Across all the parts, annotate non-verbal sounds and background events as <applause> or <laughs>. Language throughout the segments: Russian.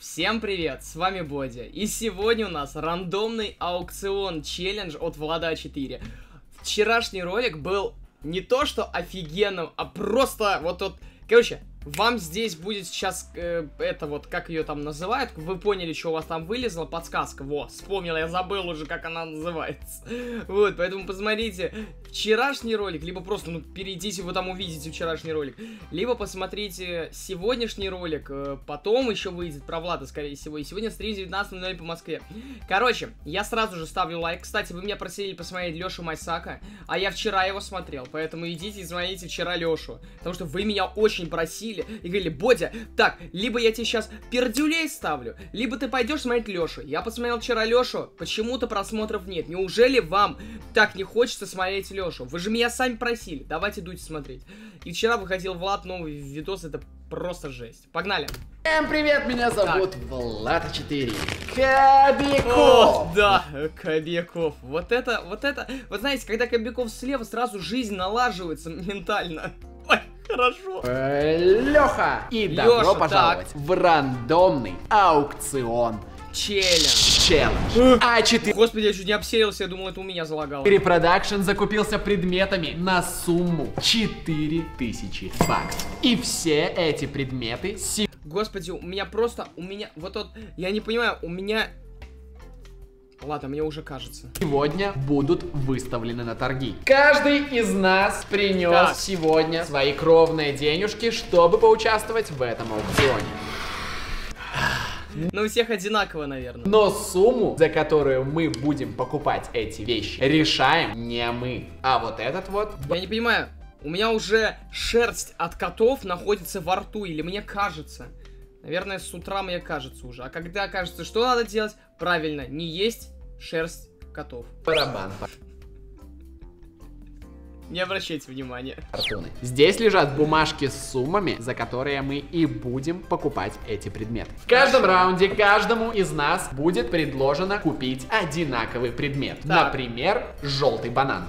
Всем привет, с вами Бодя, и сегодня у нас рандомный аукцион челлендж от Влада 4. Вчерашний ролик был не то что офигенным, а просто вот тот... Короче, вам здесь будет сейчас э, это вот, как ее там называют, вы поняли, что у вас там вылезла, подсказка, во, вспомнил, я забыл уже, как она называется. <laughs> Вот, поэтому посмотрите вчерашний ролик, либо просто, ну, перейдите, вы там увидите вчерашний ролик, либо посмотрите сегодняшний ролик, э, потом еще выйдет про Влада, скорее всего, и сегодня стрим 19.00 по Москве. Короче, я сразу же ставлю лайк, кстати, вы меня просили посмотреть Лешу Майсака, а я вчера его смотрел, поэтому идите и смотрите вчера Лешу, потому что вы меня очень просили, приходили и говорили, Бодя, так, либо я тебе сейчас пердюлей ставлю, либо ты пойдешь смотреть Лешу. Я посмотрел вчера Лешу, почему-то просмотров нет. Неужели вам так не хочется смотреть Лешу? Вы же меня сами просили, давайте дуйте смотреть. И вчера выходил Влад новый видос, это просто жесть. Погнали! Всем привет, меня зовут так. Влад 4 Кобяков! О, да, Кобяков. Вот это, вот это, вот знаете, когда Кобяков слева, сразу жизнь налаживается ментально. Хорошо. Э, Леха. И добро Леша, пожаловать так. в рандомный аукцион. Челлендж. Челлендж. А 4 Господи, я чуть не обселился, я думал, это у меня залагало. Репродакшн закупился предметами на сумму 4000 баксов. И все эти предметы... Господи, у меня просто, у меня, вот вот, я не понимаю, у меня Ладно, мне уже кажется. Сегодня будут выставлены на торги. Каждый из нас принес так. сегодня свои кровные денежки, чтобы поучаствовать в этом аукционе. Ну, у всех одинаково, наверное. Но сумму, за которую мы будем покупать эти вещи, решаем не мы, а вот этот вот. Я не понимаю, у меня уже шерсть от котов находится во рту, или мне кажется. Наверное, с утра мне кажется уже. А когда кажется, что надо делать? Правильно, не есть шерсть котов. Барабан. Не обращайте внимания. Картуны. Здесь лежат бумажки с суммами, за которые мы и будем покупать эти предметы. В каждом раунде каждому из нас будет предложено купить одинаковый предмет. Так. Например, желтый банан.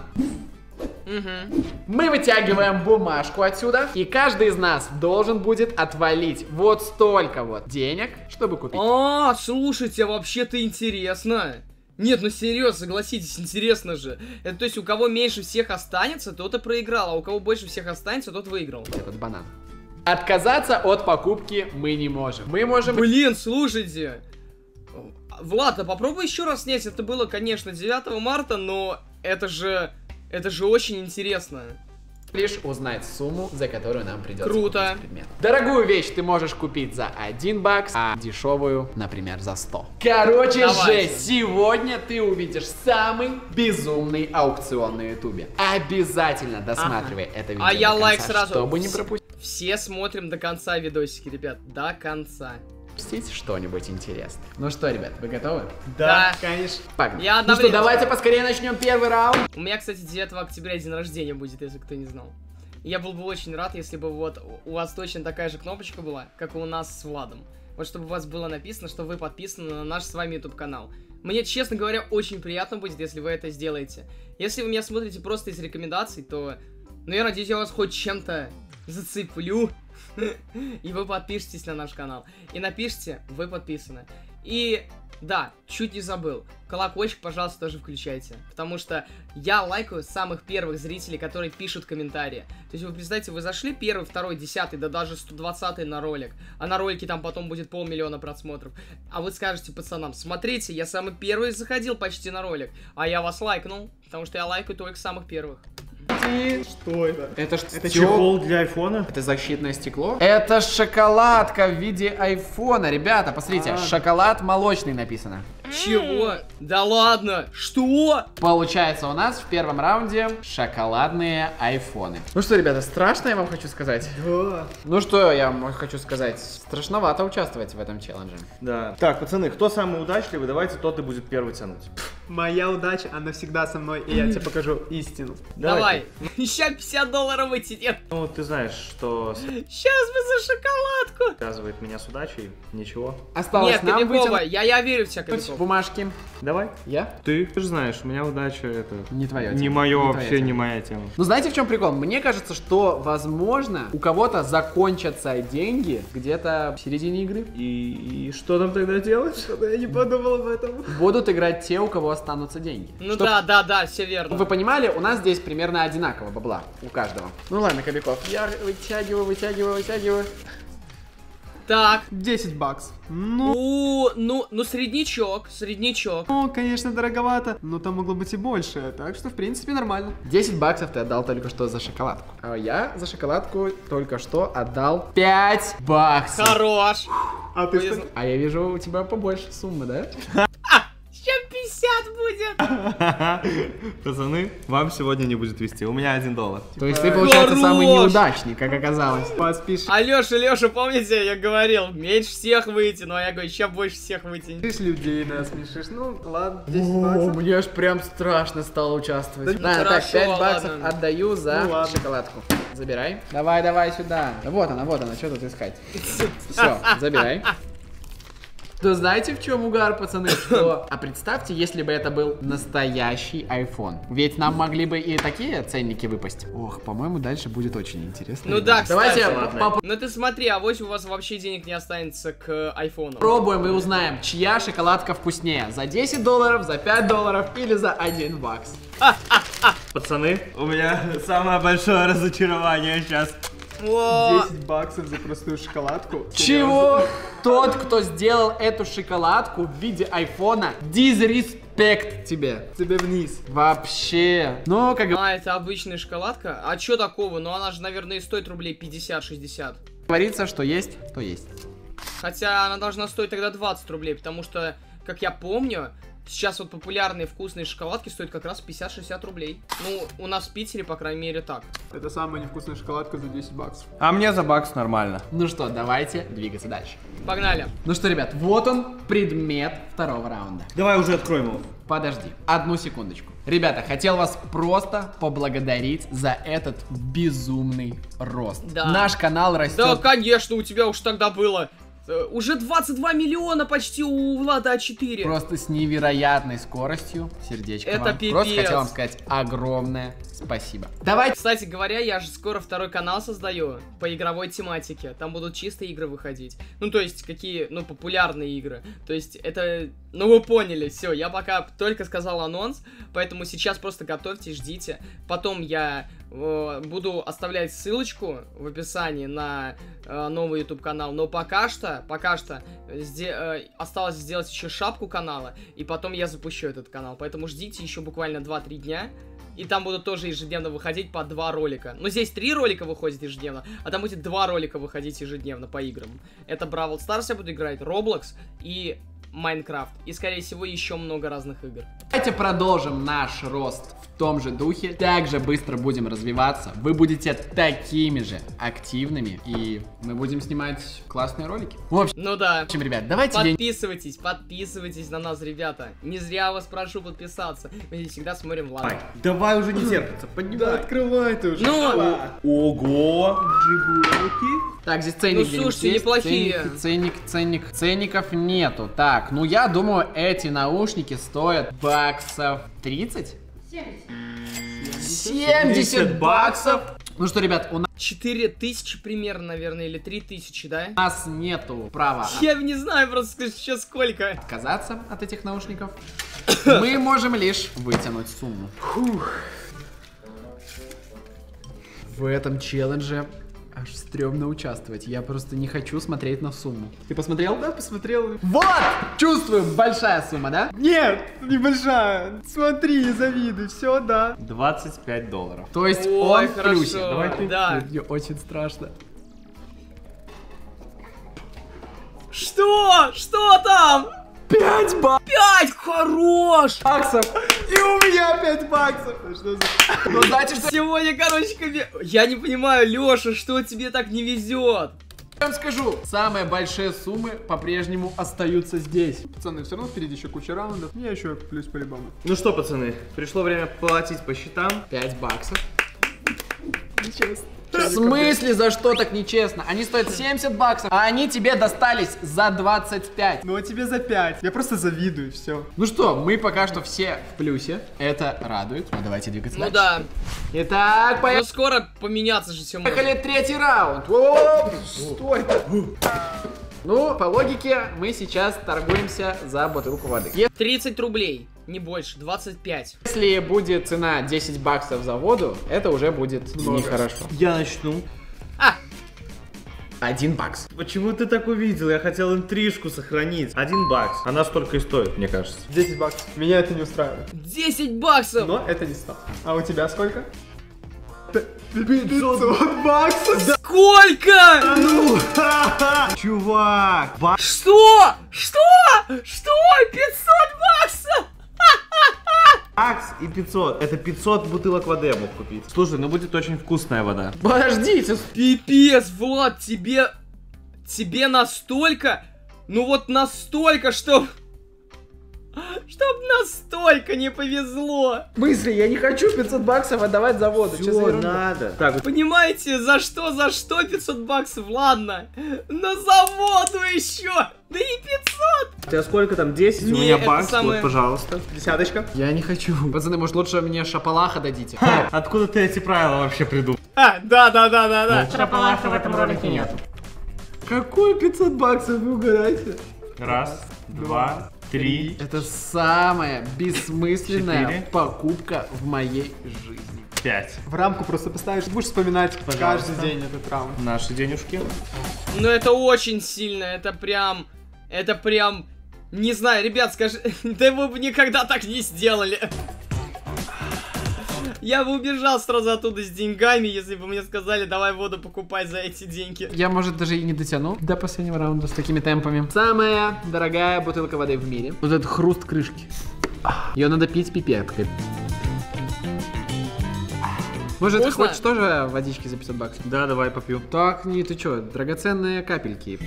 Угу. Мы вытягиваем бумажку отсюда, и каждый из нас должен будет отвалить вот столько вот денег, чтобы купить. А, слушайте, вообще-то интересно. Нет, ну серьезно, согласитесь, интересно же. Это то есть у кого меньше всех останется, тот и проиграл, а у кого больше всех останется, тот выиграл. Этот банан. Отказаться от покупки мы не можем. Мы можем... Блин, слушайте. Влад, а попробуй еще раз снять. Это было, конечно, 9 марта, но это же это же очень интересно. Лишь узнать сумму, за которую нам придется Круто. предмет. Дорогую вещь ты можешь купить за 1 бакс, а дешевую, например, за 100. Короче же, сегодня ты увидишь самый безумный аукцион на ютубе. Обязательно досматривай ага. это видео А я конца, лайк сразу. Чтобы не пропустить. Все смотрим до конца видосики, ребят, до конца пропустить что-нибудь интересное. Ну что, ребят, вы готовы? Да, да. конечно. Погнали. Я ну что, давайте поскорее начнем первый раунд. У меня, кстати, 9 октября день рождения будет, если кто не знал. Я был бы очень рад, если бы вот у вас точно такая же кнопочка была, как у нас с Владом. Вот чтобы у вас было написано, что вы подписаны на наш с вами YouTube канал. Мне, честно говоря, очень приятно будет, если вы это сделаете. Если вы меня смотрите просто из рекомендаций, то, ну, я надеюсь, я вас хоть чем-то зацеплю. И вы подпишитесь на наш канал. И напишите, вы подписаны. И да, чуть не забыл. Колокольчик, пожалуйста, тоже включайте. Потому что я лайкаю самых первых зрителей, которые пишут комментарии. То есть вы представьте, вы зашли первый, второй, десятый, да даже 120 на ролик. А на ролике там потом будет полмиллиона просмотров. А вы скажете пацанам, смотрите, я самый первый заходил почти на ролик. А я вас лайкнул, потому что я лайкаю только самых первых. Что это? Это, это чехол для айфона? Это защитное стекло? Это шоколадка в виде айфона. Ребята, посмотрите, а -а -а. шоколад молочный написано. Чего? Да ладно, что? Получается у нас в первом раунде шоколадные айфоны. Ну что, ребята, страшно я вам хочу сказать? Да. Ну что я вам хочу сказать? Страшновато участвовать в этом челлендже. Да. Так, пацаны, кто самый удачливый, давайте тот и будет первый тянуть. Моя удача, она всегда со мной, и я тебе покажу истину. Давай. Сейчас 50 долларов вытянет. Ну, ты знаешь, что Сейчас бы за шоколадку. связывает меня с удачей. Ничего. Осталось Нет, нам Кобякова, я, я верю в тебя, Кобяков. Бумажки. Давай. Я? Ты, ты же знаешь, у меня удача это... Не твоя Не тема. мое Не вообще, тема. не моя тема. Ну знаете в чем прикол? Мне кажется, что возможно у кого-то закончатся деньги где-то в середине игры. И, и что нам тогда делать? Что-то я не подумал об этом. Будут играть те, у кого останутся деньги. Ну Чтоб да, да, да, все верно. Вы понимали, у нас здесь примерно одинаково бабла у каждого. Ну ладно, Кобяков, я вытягиваю, вытягиваю, вытягиваю. Так. 10 баксов. Ну, У, ну, ну, среднячок, среднячок. ну, конечно, дороговато, но там могло быть и больше, так что, в принципе, нормально. 10 баксов ты отдал только что за шоколадку. А я за шоколадку только что отдал 5 баксов. Хорош. А ты что? А я вижу у тебя побольше суммы, да? Сейчас 50 будет. Пацаны, вам сегодня не будет вести. У меня один доллар. То есть ты, получается, самый неудачник, как оказалось. Поспишь. Алеша, Леша, помните, я говорил, меньше всех выйти, но я говорю, сейчас больше всех выйти. Ты ж людей насмешишь. Ну, ладно, 10 О, баксов. мне аж прям страшно стало участвовать. Да Да, так, хорошо, 5 баксов отдаю за Ну шоколадку. Забирай. Давай, давай сюда. Да вот она, вот она, что тут искать? Все, забирай. Да знаете, в чем угар, пацаны? Что? А представьте, если бы это был настоящий iPhone. Ведь нам могли бы и такие ценники выпасть. Ох, по-моему, дальше будет очень интересно. Ну да, кстати. Давайте поп- Ну ты смотри, а вот у вас вообще денег не останется к э, айфону. попробуем и узнаем, чья шоколадка вкуснее. За 10 долларов, за 5 долларов или за 1 бакс. Пацаны, у меня самое большое разочарование сейчас. О, 10 баксов за простую шоколадку. Чего? Тот, кто сделал эту шоколадку в виде айфона, дизреспект тебе. Тебе вниз. Вообще. Ну, как А, это обычная шоколадка? А чё такого? Ну она же, наверное, и стоит рублей 50-60. говорится, что есть, то есть. Хотя она должна стоить тогда 20 рублей, потому что, как я помню, сейчас вот популярные вкусные шоколадки стоят как раз 50-60 рублей. Ну, у нас в Питере, по крайней мере, так. Это самая невкусная шоколадка за 10 баксов. А мне за бакс нормально. Ну что, давайте двигаться дальше. Погнали. Ну что, ребят, вот он, предмет второго раунда. Давай уже откроем его. Подожди, одну секундочку. Ребята, хотел вас просто поблагодарить за этот безумный рост. Да. Наш канал Да, растет конечно, у тебя уж тогда было. Э, Уже 22 миллиона почти у Влада А4. просто с невероятной скоростью. Сердечко Это вам. Просто пипец. хотел вам сказать огромное спасибо. Давайте Кстати говоря, я же скоро второй канал создаю по игровой тематике. Там будут чистые игры выходить. Ну, то есть, какие, ну, популярные игры. То есть, это, ну, вы поняли, все. Я пока только сказал анонс, поэтому сейчас просто готовьтесь, ждите. Потом я буду оставлять ссылочку в описании на э, новый YouTube канал. Но пока что, пока что э, осталось сделать еще шапку канала, и потом я запущу этот канал. Поэтому ждите еще буквально 2-3 дня. И там будут тоже ежедневно выходить по два ролика. Ну, здесь три ролика выходит ежедневно, а там будет два ролика выходить ежедневно по играм. Это Бравл Старс я буду играть, Roblox и Майнкрафт. И, скорее всего, еще много разных игр. Давайте продолжим наш рост в том же духе. Также быстро будем развиваться. Вы будете такими же активными. И мы будем снимать классные ролики. В общем, Ну да. ребят, давайте день... Подписывайтесь, подписывайтесь на нас, ребята. Не зря вас прошу подписаться. Мы здесь всегда смотрим влад. Давай уже не терпится, Да поднимай. открывай ты уже. Ну, Ого! Джигурки. Так, здесь ценник Ну, слушайте, есть? неплохие. Ценники, ценник, ценник. Ценников нету. Так, ну я думаю, эти наушники стоят баксов 30? 70 баксов! Ну что, ребят, у 4000 примерно, наверное, или 3000, да? нас нету права Я не знаю просто сейчас сколько. отказаться от этих наушников. <coughs> Мы можем лишь вытянуть сумму. В этом челлендже аж стрёмно участвовать. Я просто не хочу смотреть на сумму. Ты посмотрел? Да, посмотрел. Вот! Чувствую, большая сумма, да? Нет, небольшая. Смотри, завидуй. Все, да. 25 долларов. То есть Ой, он в хорошо. плюсе. Давай ты. Да. Мне очень страшно. Что? Что там? 5 баксов! 5! Хорош! И у меня 5 баксов. Да Что за... <laughs> Ну, знаете, что... Сегодня, короче, кобе- я не понимаю, Леша, что тебе так не везет? Я вам скажу, самые большие суммы по-прежнему остаются здесь. Пацаны, все равно впереди еще куча раундов. Я еще плюс по-любому. Ну что, пацаны, пришло время платить по счетам. 5 баксов. В смысле за что так нечестно? Они стоят 70 баксов, а они тебе достались за 25. Ну а тебе за 5. Я просто завидую, все. Ну что, мы пока что все в плюсе. Это радует. Ну давайте двигаться Ну дальше. да. Итак, поехали. скоро поменяться же все может. Поехали третий раунд. Оп, Стой. Ну, по логике, мы сейчас торгуемся за бутылку воды. 30 рублей, не больше, 25. Если будет цена 10 баксов за воду, это уже будет нехорошо. Я начну. Один бакс. Почему ты так увидел? Я хотел интрижку сохранить. Один бакс. Она столько и стоит, мне кажется. 10 баксов. Меня это не устраивает. 10 баксов! Но это не 100. А у тебя сколько? П- 500 баксов? Сколько? Ну, чувак. Бакс. Что? Что? Что? 500 баксов? И 500. Это 500 бутылок воды я мог купить. Слушай, ну будет очень вкусная вода. Подождите, Пипец, Влад, тебе... Тебе настолько... Ну вот настолько, что... Чтоб настолько не повезло. в смысле, я не хочу 500 баксов отдавать за воду. Все надо. Так, вот Понимаете, за что, за что 500 баксов? Ладно, на заводу еще! Да и 500! У тебя сколько там? 10? у меня бакс. самое- Вот, пожалуйста. Десяточка. Я не хочу. Пацаны, может лучше мне шапалаха дадите? Откуда ты эти правила вообще придумал? А, да, да, да, да, да. Шапалаха в этом ролике нет. Какой 500 баксов, вы угораете? Раз, два, три, Это самая бессмысленная Четыре. покупка в моей жизни. пять. В рамку просто поставишь, будешь вспоминать Пожалуйста. каждый день этот раунд. Наши денежки. Ну это очень сильно, это прям... Это прям... Не знаю, ребят, скажи... <laughs> Да вы бы никогда так не сделали. Я бы убежал сразу оттуда с деньгами, если бы мне сказали, давай воду покупать за эти деньги. Я, может, даже и не дотяну до последнего раунда с такими темпами. Самая дорогая бутылка воды в мире. Вот этот хруст крышки. Ее надо пить пипеткой. Может, Вкусно? хочешь тоже водички за 500 баксов? Да, давай попью. Так, не, ты чё, драгоценные капельки.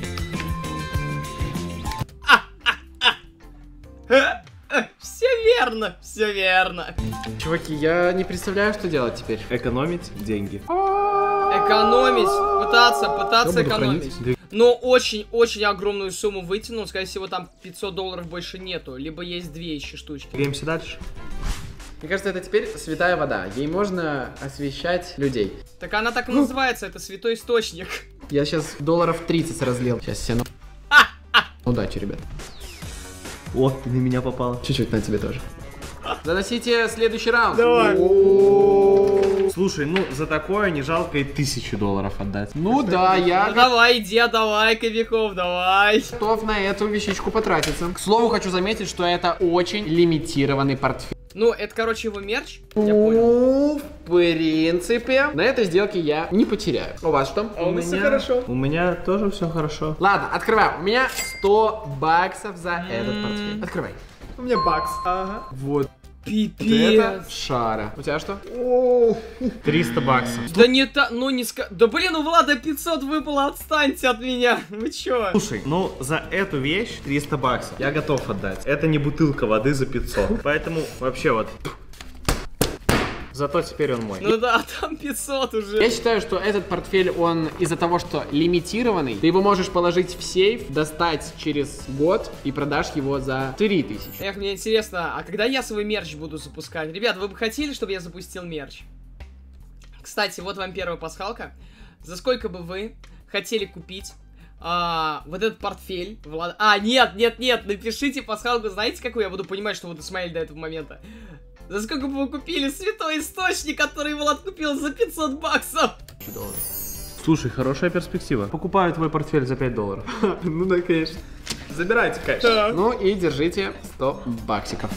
Верно, все верно. Чуваки, я не представляю, что делать теперь. Экономить деньги. Экономить, пытаться, пытаться экономить. хранить. Но очень-очень огромную сумму вытянул, скорее всего, там 500 долларов больше нету, либо есть две еще штучки. Двигаемся дальше. Мне кажется, это теперь святая вода. Ей можно освещать людей. Так она так и называется, это святой источник. Я сейчас долларов 30 разлил. Сейчас все ну... Удачи, ребят. О, ты на меня попал. Чуть-чуть на тебе тоже. Заносите следующий раунд. Давай. Слушай, ну за такое не жалко и тысячу долларов отдать. Ну да, Ну я давай, иди, давай, Кобяков, давай. готов на эту вещичку потратиться. К слову, хочу заметить, что это очень лимитированный портфель. Ну, это, короче, его мерч, я понял. Ну, в принципе, на этой сделке я не потеряю. У вас что? А у нас все хорошо. У меня тоже все хорошо. Ладно, открываю. У меня 100 баксов за этот портфель. Открывай. У меня бакс. Ага. Вот это Пипец. шара. У тебя что? 300 баксов. Да не та, ну не ска... Да блин, у Влада 500 выпало, отстаньте от меня. Вы чё? Слушай, ну за эту вещь 300 баксов я готов отдать. Это не бутылка воды за 500. Поэтому вообще вот. Зато теперь он мой. Ну да, <laughs> там 500 Я уже. считаю, что этот портфель, он из-за того, что лимитированный, ты его можешь положить в сейф, достать через год и продашь его за 3000. Эх, мне интересно, а когда я свой мерч буду запускать? Ребят, вы бы хотели, чтобы я запустил мерч? Кстати, вот вам первая пасхалка. За сколько бы вы хотели купить а, вот этот портфель? Влад... А, нет, нет, нет, напишите пасхалку, знаете какую? Я буду понимать, что вы досмотрели до этого момента. За сколько бы вы купили святой источник, который Влад купил за 500 баксов? Слушай, хорошая перспектива. Покупаю твой портфель за 5 долларов. <laughs> Ну да, конечно. Забирайте, конечно. Ну и держите 100 баксиков.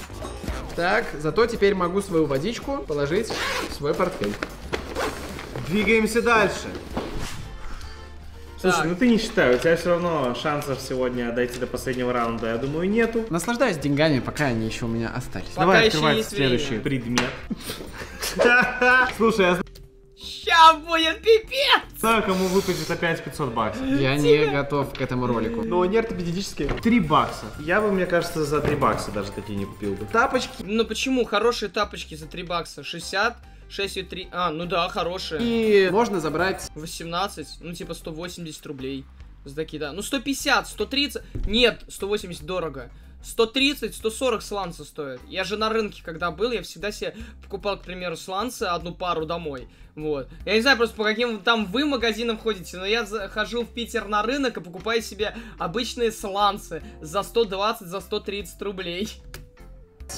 Так, зато теперь могу свою водичку положить в свой портфель. Двигаемся дальше. Слушай, Так. ну ты не считай, у тебя все равно шансов сегодня дойти до последнего раунда, я думаю, нету. Наслаждаюсь деньгами, пока они еще у меня остались. Пока Давай открывать следующий время. предмет. <laughs> Слушай, я Ща будет пипец! Знаю, кому выпадет опять 500 баксов. Я не готов к этому ролику. Но они ортопедические. 3 бакса. Я бы, мне кажется, за 3 бакса даже такие не купил бы. Тапочки. Ну почему? Хорошие тапочки за 3 бакса. 60, 6 и 3... А, ну да, хорошие. И можно забрать 18, ну типа 180 рублей. За такие, да. Ну 150, 130... Нет, 180 дорого. 130, 140 сланца стоит. Я же на рынке, когда был, я всегда себе покупал, к примеру, сланцы, одну пару домой. Вот. Я не знаю просто, по каким там вы магазинам ходите, но я захожу в Питер на рынок и покупаю себе обычные сланцы за 120, за 130 рублей.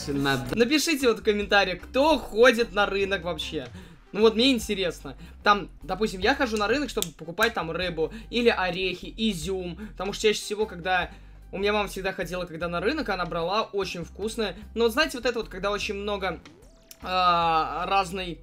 на... Напишите вот в комментариях, кто ходит на рынок вообще. Ну вот мне интересно. Там, допустим, я хожу на рынок, чтобы покупать там рыбу или орехи, изюм. Потому что чаще всего, когда у меня мама всегда ходила, когда на рынок, она брала очень вкусное. Но вот знаете, вот это вот, когда очень много а, разной...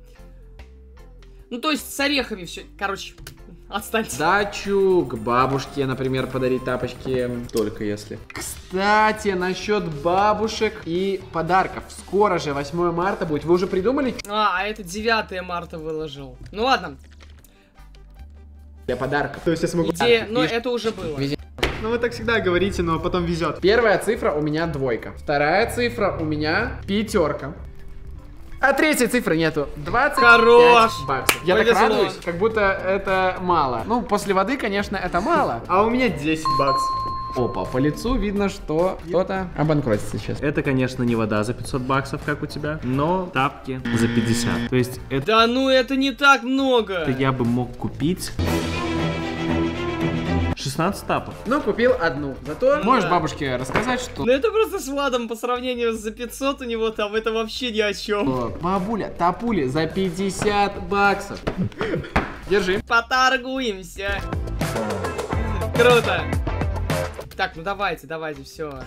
Ну, то есть с орехами все. Короче, <laughs> отстаньте. Дачу к бабушке, например, подарить тапочки. Только если. Кстати, насчет бабушек и подарков. Скоро же 8 марта будет. Вы уже придумали А, а это 9 марта выложил. Ну ладно, для подарков? То есть я смогу... идея, но видишь, это уже было. везде. Ну вы так всегда говорите, но потом везет. Первая цифра у меня двойка. Вторая цифра у меня пятерка. А третьей цифры нету. 25 Хорош! баксов. Я так Повезло. радуюсь, как будто это мало. Ну, после воды, конечно, это мало. А у меня 10 баксов. Опа, по лицу видно, что кто-то обанкротится сейчас. Это, конечно, не вода за 500 баксов, как у тебя, но тапки за 50. То есть это Да ну это не так много. я бы мог купить 16 тапов. Ну, купил одну. Зато можешь да. бабушке рассказать, что... Ну это просто с Владом по сравнению за 500 у него там это вообще ни о чем. О, Бабуля, тапули за 50 баксов. Держи. Поторгуемся. Круто. Так, ну давайте, давайте, все.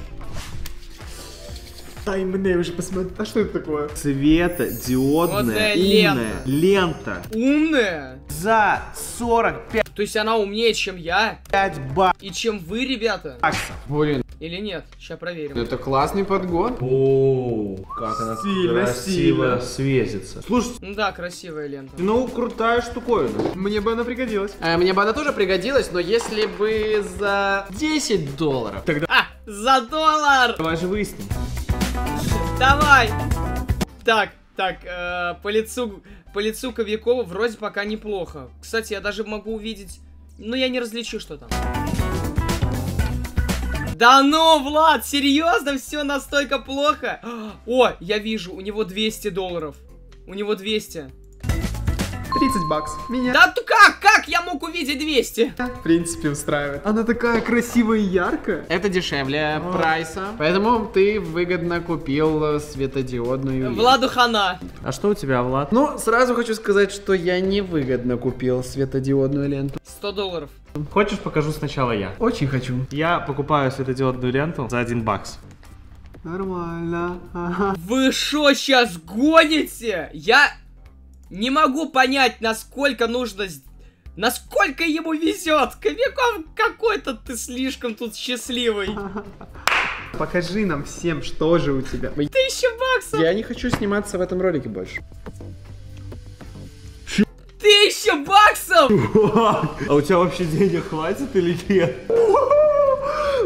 Дай мне уже посмотреть. А что это такое? Светодиодная Водная умная лента Умная. за 45 То есть она умнее, чем я и чем вы, ребята. баксов. Блин, Или нет? Сейчас проверим. это классный подгон. О, как она Сильно, красиво сильно. светится. Слушай, Ну да, красивая лента. ну крутая штуковина. Мне бы она пригодилась. Э, мне бы она тоже пригодилась, но если бы за 10 долларов. А, за доллар! Давай же выясним. Давай! Так, так, э, по лицу, по лицу Ковякова вроде пока неплохо. Кстати, я даже могу увидеть... Ну, я не различу, что там. Да ну, Влад, серьезно, все настолько плохо? О, я вижу, у него 200 долларов. У него 200. 30 баксов. Меня, Да ты как, как я мог увидеть 200? в принципе, устраивает. Она такая красивая и яркая. Это дешевле прайса. Поэтому ты выгодно купил э, светодиодную. Владу хана. А что у тебя, Влад? Ну, сразу хочу сказать, что я невыгодно купил светодиодную ленту. 100 долларов. Хочешь, покажу сначала я. Очень хочу. Я покупаю светодиодную ленту за 1 бакс. Нормально. Ага. Вы шо сейчас гоните? Я не могу понять, насколько нужно... Насколько ему везет. Кобяков какой-то ты слишком тут счастливый. <laughs> Покажи нам всем, что же у тебя. Тысяча баксов. Я не хочу сниматься в этом ролике больше. Тысяча баксов. <laughs> А у тебя вообще денег хватит или нет? <laughs>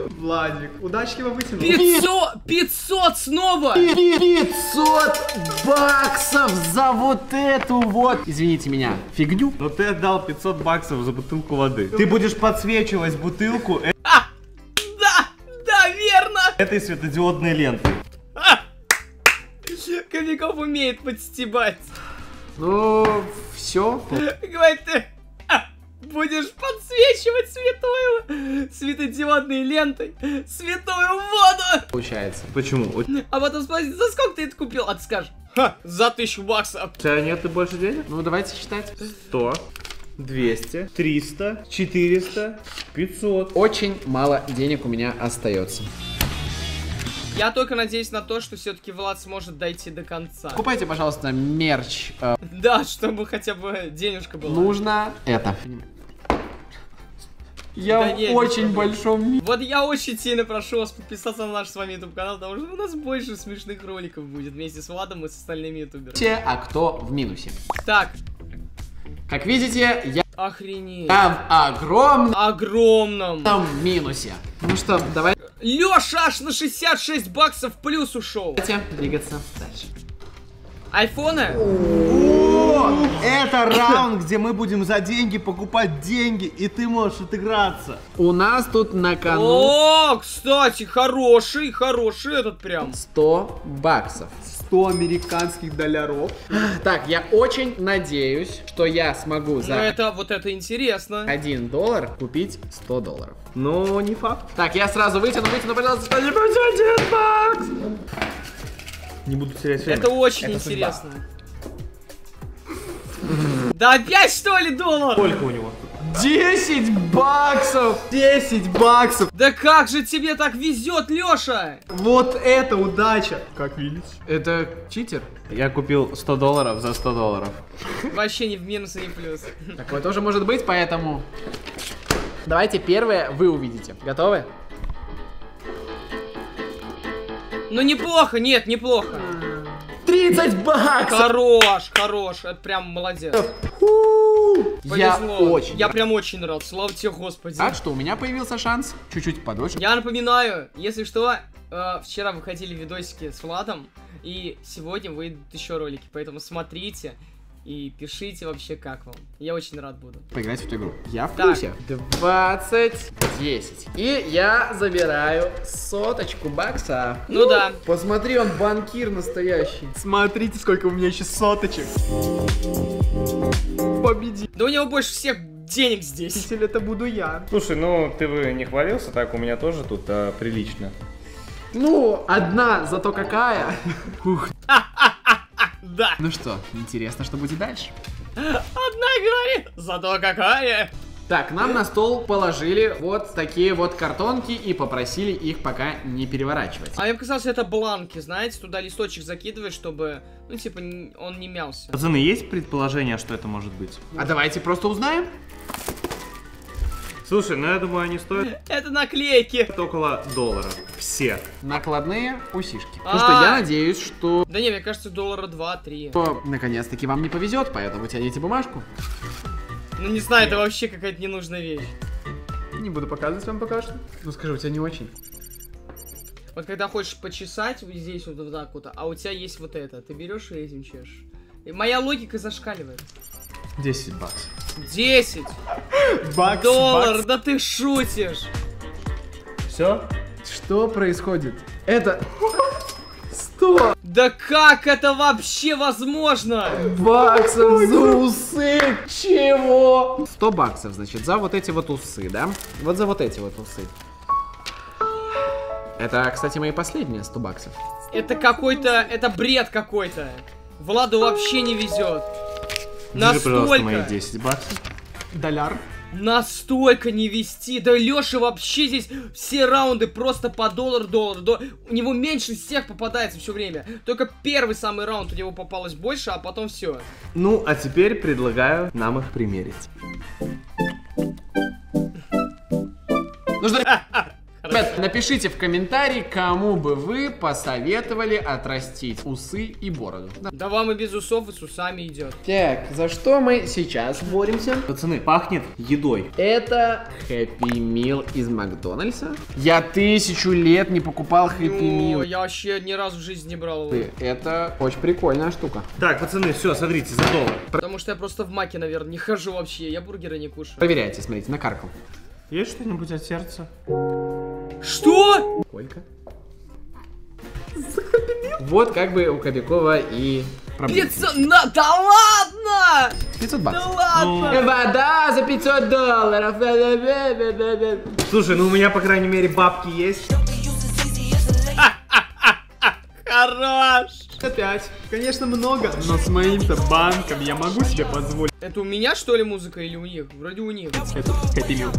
Владик, удачливо вытянул. 500, 500 снова. 500 баксов за вот эту вот, извините меня, фигню. Но ты отдал 500 баксов за бутылку воды. Ты будешь подсвечивать бутылку э- Да, да, верно. этой светодиодной лентой. Кобяков умеет подстебать. Ну, все. Говорит, ты а, будешь подсвечивать святую светодиодной лентой святую воду. Получается. Почему? У А потом спросит, за сколько ты это купил? А ты скажешь, ха, за тысячу баксов. тебя нет больше денег? Ну, давайте считать. 100, 200, 300, 400, 500. Очень мало денег у меня остается. Я только надеюсь на то, что все-таки Влад сможет дойти до конца. Покупайте, пожалуйста, мерч. Э, Да, чтобы хотя бы денежка была. нужно это. Я Да в не, без очень проблем. большом ми- Вот я очень сильно прошу вас подписаться на наш с вами YouTube канал, потому что у нас больше смешных роликов будет вместе с Владом и с остальными ютуберами. Те, а кто в минусе. Так, Как видите, я Охренеть. в огромном Огромном. минусе. Ну что, давайте Леша аж на 66 баксов плюс ушел. двигаться дальше. Айфоны? Это раунд, где мы будем за деньги покупать деньги, и ты можешь отыграться. У нас тут на кону О, кстати, хороший, хороший этот прям. 100 баксов. 100 американских долларов. Так, я очень надеюсь, что я смогу Ну за это, вот это интересно. 1 доллар купить 100 долларов. Но не факт. Так, я сразу вытяну, вытяну, пожалуйста, что-нибудь один бакс. Не буду терять время. Это очень Это судьба. Да опять что ли доллар? Сколько у него? 10 баксов! 10 баксов. Да как же тебе так везет, Леша? Вот это удача. Как видите. Это читер? Я купил 100 долларов за 100 долларов. Вообще ни в минус, ни в плюс. Такое тоже может быть, поэтому... Давайте первое вы увидите. Готовы? Ну неплохо, нет, неплохо. 30 баксов! Хорош, хорош, это прям молодец. Я Повезло. очень Я прям очень рад, слава тебе, Господи. рад, что у меня появился шанс чуть-чуть подольше. Я напоминаю, если что, э, вчера выходили видосики с Владом, и сегодня выйдут еще ролики, поэтому смотрите и пишите вообще, как вам. Я очень рад буду. Поиграть в эту игру. Я в Так. плюсе. 20, 10. И я забираю соточку бакса. Ну да. Посмотри, он банкир настоящий. Смотрите, сколько у меня еще соточек. Победи. Да у него больше всех денег здесь. Победитель это буду я. Слушай, ну ты бы не хвалился так, у меня тоже тут а, прилично. Ну, одна, зато какая. Ух. Да. Ну что, интересно, что будет дальше. Одна говорит, зато какая. Так, нам на стол положили вот такие вот картонки и попросили их пока не переворачивать. А мне показалось, это бланки, знаете, туда листочек закидываешь, чтобы, ну, типа, он не мялся. Пацаны, есть предположение, что это может быть? А давайте просто узнаем. Слушай, ну я думаю, они стоят Это наклейки. около доллара. Все. Накладные усишки. Ну А. что, я надеюсь, что Да не, мне кажется, доллара два-три. что наконец-таки вам не повезет, поэтому тяните бумажку. Ну, не знаю, это вообще какая-то ненужная вещь. Не буду показывать вам пока что. Ну скажи, у тебя не очень. Вот когда хочешь почесать вот здесь вот, вот так вот, а у тебя есть вот это, ты берешь и этим чешешь. И моя логика зашкаливает. 10 баксов. 10 <laughs> Бакс, доллар, бакс. да ты шутишь. Все? Что происходит? Это... <laughs> 100 Да как это вообще возможно? баксов за усы! Чего? 100 баксов, значит, за вот эти вот усы, да? Вот за вот эти вот усы. Это, кстати, мои последние 100 баксов. Это какой-то, это бред какой-то. Владу вообще не везет. Держи, пожалуйста, мои Настолько, 10 баксов. Доляр. настолько не вести. Да Леша вообще здесь все раунды просто по доллар, доллар, до... У него меньше всех попадается все время. Только первый самый раунд у него попалось больше, а потом все. Ну, а теперь предлагаю нам их примерить. Ну что, ребят, напишите в комментарии, кому бы вы посоветовали отрастить усы и бороду. Да. Да вам и без усов, и с усами идет. Так, за что мы сейчас боремся? Пацаны, пахнет едой. Это Happy Meal из Макдональдса. Я тысячу лет не покупал Happy Ну, Meal. я вообще ни разу в жизни не брал его. Это очень прикольная штука. Так, пацаны, все, смотрите, за доллар. Потому что я просто в маке, наверное, не хожу вообще. Я бургеры не кушаю. Проверяйте, смотрите, на карку. Есть что-нибудь от сердца? Что? Сколько? Вот как бы у Кобякова и проблемы. 500... На... Да ладно! 500 Да баксов. ладно! Вода за 500 долларов. Слушай, ну у меня, по крайней мере, бабки есть. Хорош! Опять. Конечно, много, но с моим-то банком я могу себе позволить. Это у меня, что ли, музыка или у них? Вроде у них. Это Meal.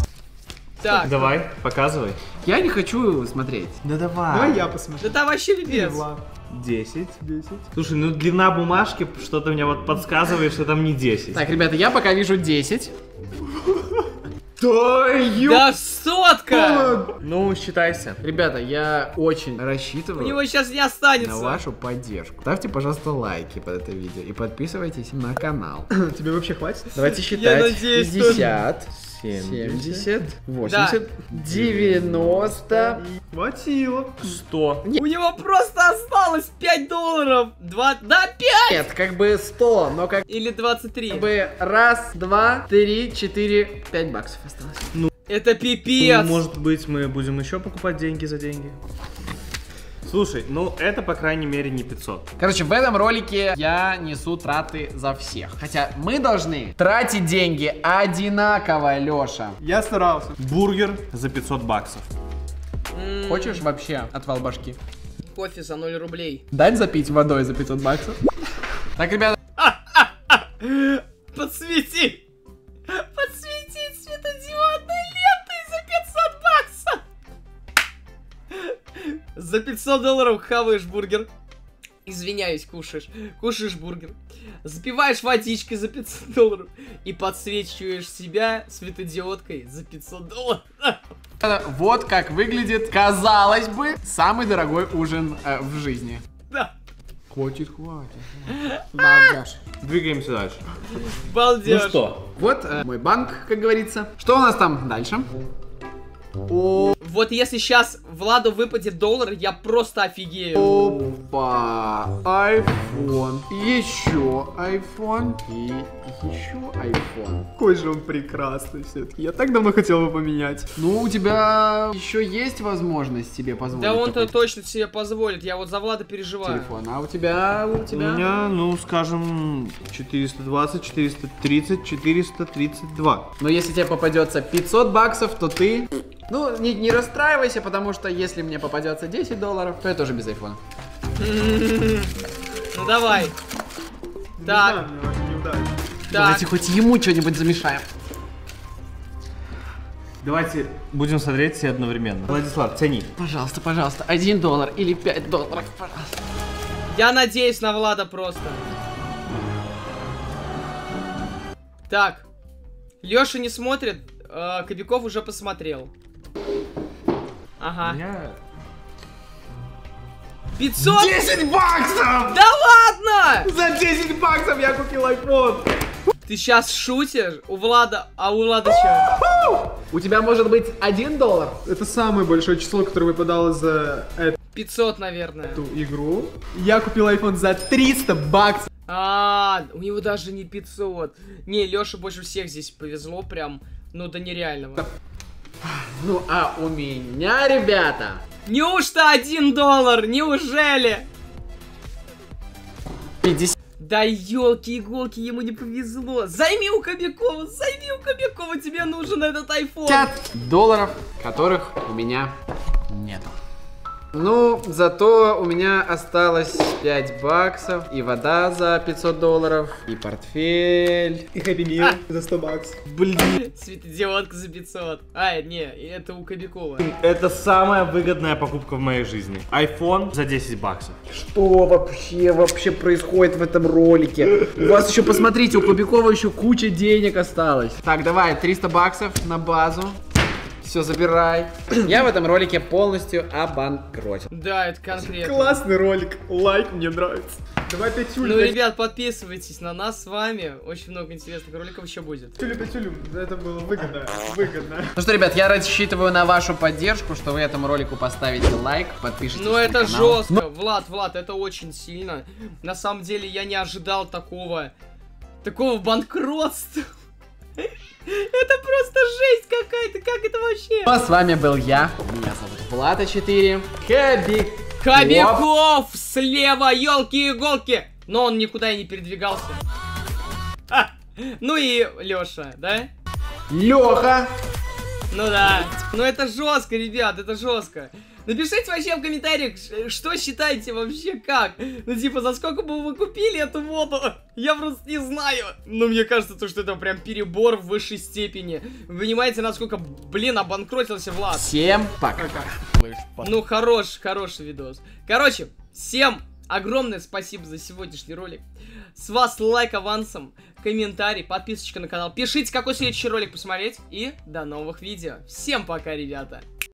Так, Давай, показывай. Я не хочу смотреть. Да давай. Давай я посмотрю. да там вообще. Влад. 10. 10. Слушай, ну длина бумажки, что-то мне вот подсказывает, что там не 10. Так, ребята, я пока вижу 10. Да ё... Да сотка! Ну, считайся. Ребята, я очень У рассчитываю него сейчас не на останется. вашу поддержку. Ставьте, пожалуйста, лайки под это видео и подписывайтесь на канал. Тебе вообще хватит? Давайте считать. надеюсь, 50, 70. 70, 80, 90. Хватило. 100. У него просто осталось 5 долларов. Два... Да, 5! Нет, как бы 100, но как Или 23. бы раз, два, три, четыре, пять баксов осталось. Это пипец. Может быть, мы будем еще покупать деньги за деньги? Слушай, ну это, по крайней мере, не 500. Короче, в этом ролике я несу траты за всех. Хотя мы должны тратить деньги одинаково, Леша. Я старался. Бургер за 500 баксов. М, Хочешь вообще отвал башки? Кофе за 0 рублей. Дать запить водой за 500 баксов? <laughs> Так, ребята, Подсвети! Подсвети За 500 долларов хаваешь бургер. Извиняюсь, кушаешь. Кушаешь бургер. Запиваешь водичкой за 500 долларов. И подсвечиваешь себя светодиодкой за 500 долларов. вот как выглядит, казалось бы, самый дорогой ужин э, в жизни. Да. Хватит, хватит. <laughs> Балдеж. Двигаемся дальше. Балдеж. Ну что? Вот э, мой банк, как говорится. Что у нас там дальше? О, Вот если сейчас Владу выпадет доллар, я просто офигею. Опа, iPhone, еще iPhone и еще iPhone. Какой же он прекрасный все-таки. Я так давно хотел его поменять. Ну, у тебя еще есть возможность себе позволить Да он-то точно себе позволит. Я вот за Влада переживаю. телефон. А у тебя, у У тебя... меня, ну, скажем, 420, 430, 432. Но если тебе попадется 500 баксов, то ты... Ну, не, не расстраивайся, потому что если мне попадется 10 долларов, то я тоже без айфона. <laughs> Ну давай. Так. Давайте хоть ему что-нибудь замешаем. Давайте будем смотреть все одновременно. Владислав, тяни. Пожалуйста, пожалуйста, 1 доллар или 5 долларов, пожалуйста. Я надеюсь на Влада просто. Так. Леша не смотрит, э, Кобяков уже посмотрел. У Ага. меня 500? 10 баксов! Да ладно! За 10 баксов я купил iPhone! Ты сейчас шутишь? У Влада, а у Влада что? У тебя может быть 1 доллар? Это самое большое число, которое выпадало за эту 500, наверное. игру. Я купил iPhone за 300 баксов. А, у него даже не 500. Не, Леша больше всех здесь повезло прям, ну до нереального. Ну, а у меня, ребята, Неужто один доллар? Неужели? 50 Да елки-иголки, ему не повезло. Займи у Кобякова, займи у Кобякова, тебе нужен этот iPhone. долларов, которых у меня. Ну, зато у меня осталось 5 баксов, и вода за 500 долларов, и портфель. И Happy Meal за 100 баксов. Светодиодка за 500. А, не, это у Кобякова. Это самая выгодная покупка в моей жизни. iPhone за 10 баксов. Что вообще, вообще происходит в этом ролике? У вас еще, посмотрите, у Кобякова еще куча денег осталось. Так, давай, 300 баксов на базу. Все, забирай. Я в этом ролике полностью обанкротил. Да, это конкретно. Классный ролик. Лайк, мне нравится. Давай пятюлю. Ну, ребят, подписывайтесь на нас с вами. Очень много интересных роликов еще будет. Пятюлю, пятюлю. Это было выгодно. Выгодно. Ну что, ребят, я рассчитываю на вашу поддержку, что вы этому ролику поставите лайк, подпишитесь Ну это канал. жестко. Влад, Влад, это очень сильно. На самом деле я не ожидал такого. Такого банкротства. Это просто жесть какая-то. Как это вообще? А с вами был я. Меня зовут Влада 4. Кабик. Кобяков слева, елки-иголки. Но он никуда и не передвигался. А, ну и Леша, да? Леха. Ну да. Ну это жестко, ребят, это жестко. Напишите вообще в комментариях, что считаете вообще как. Ну типа, за сколько бы вы купили эту воду? Я просто не знаю. Но мне кажется, то, что это прям перебор в высшей степени. Вы понимаете, насколько, блин, обанкротился Влад. Всем пока. Ну, хорош, хороший видос. Короче, всем огромное спасибо за сегодняшний ролик. С вас лайк авансом. комментарий, подписочка на канал. Пишите, какой следующий ролик посмотреть. И до новых видео. Всем пока, ребята.